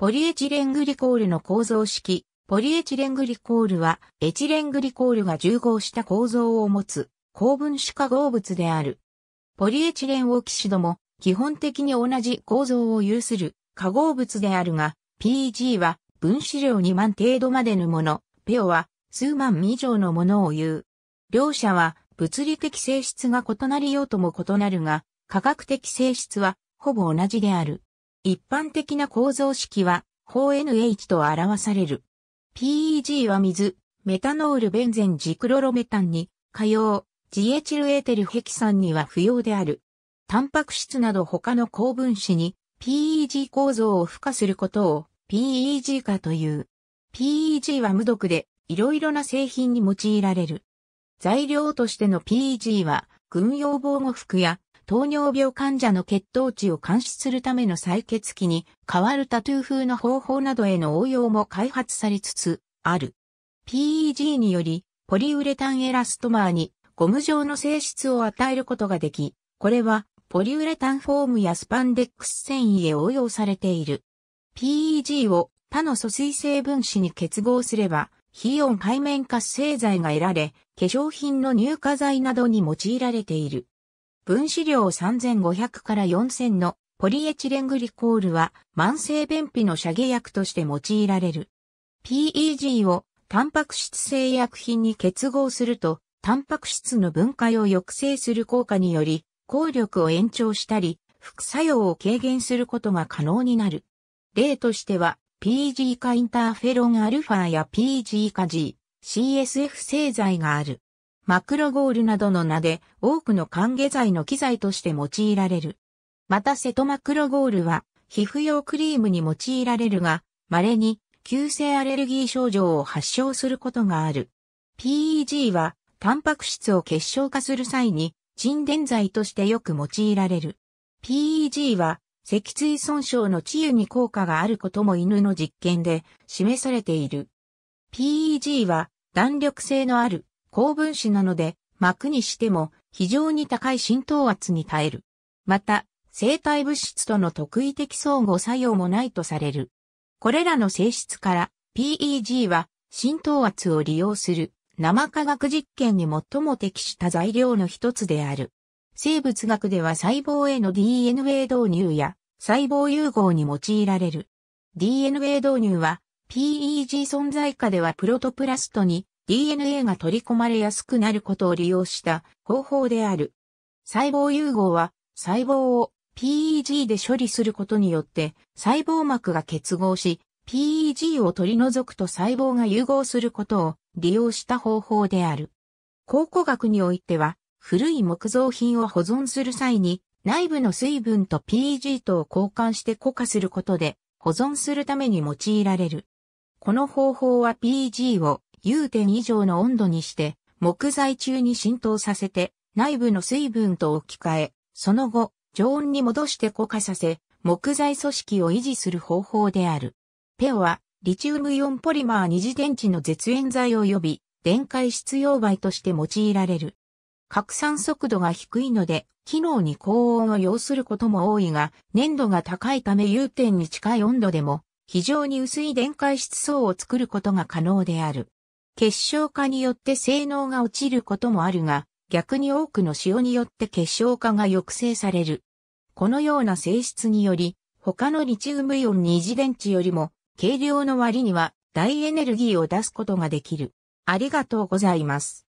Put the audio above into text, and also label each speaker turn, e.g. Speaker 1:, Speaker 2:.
Speaker 1: ポリエチレングリコールの構造式。ポリエチレングリコールは、エチレングリコールが重合した構造を持つ、高分子化合物である。ポリエチレンオキシドも、基本的に同じ構造を有する化合物であるが、PG は分子量2万程度までのもの、ペオは数万以上のものを言う。両者は物理的性質が異なりようとも異なるが、科学的性質はほぼ同じである。一般的な構造式は、法 NH と表される。PEG は水、メタノールベンゼンジクロロメタンに、火用、ジエチルエーテルヘキサンには不要である。タンパク質など他の高分子に PEG 構造を付加することを PEG 化という。PEG は無毒でいろいろな製品に用いられる。材料としての PEG は軍用防護服や糖尿病患者の血糖値を監視するための採血器に変わるタトゥー風の方法などへの応用も開発されつつある。PEG によりポリウレタンエラストマーにゴム状の性質を与えることができ、これはポリウレタンフォームやスパンデックス繊維へ応用されている。PEG を他の疎水性分子に結合すれば、非オン海面活性剤が得られ、化粧品の乳化剤などに用いられている。分子量3500から4000のポリエチレングリコールは慢性便秘の射下薬として用いられる。PEG をタンパク質製薬品に結合すると、タンパク質の分解を抑制する効果により、効力を延長したり、副作用を軽減することが可能になる。例としては、PG 化インターフェロンアルファや PG 化 G、CSF 製剤がある。マクロゴールなどの名で多くの還下剤の機材として用いられる。またセトマクロゴールは皮膚用クリームに用いられるが、稀に急性アレルギー症状を発症することがある。PEG はタンパク質を結晶化する際に沈殿剤としてよく用いられる。PEG は脊椎損傷の治癒に効果があることも犬の実験で示されている。PEG は弾力性のある高分子なので、膜にしても非常に高い浸透圧に耐える。また、生体物質との特異的相互作用もないとされる。これらの性質から PEG は浸透圧を利用する生化学実験に最も適した材料の一つである。生物学では細胞への DNA 導入や細胞融合に用いられる。DNA 導入は PEG 存在下ではプロトプラストに DNA が取り込まれやすくなることを利用した方法である。細胞融合は細胞を PEG で処理することによって細胞膜が結合し PEG を取り除くと細胞が融合することを利用した方法である。考古学においては古い木造品を保存する際に内部の水分と PEG とを交換して固化することで保存するために用いられる。この方法は PEG を U 点以上の温度にして木材中に浸透させて内部の水分と置き換え、その後常温に戻して固化させ木材組織を維持する方法である。ペオはリチウムイオンポリマー二次電池の絶縁剤及び電解質溶媒として用いられる。拡散速度が低いので、機能に高温を要することも多いが、粘度が高いため U 点に近い温度でも、非常に薄い電解質層を作ることが可能である。結晶化によって性能が落ちることもあるが、逆に多くの塩によって結晶化が抑制される。このような性質により、他のリチウムイオン二次電池よりも、軽量の割には大エネルギーを出すことができる。ありがとうございます。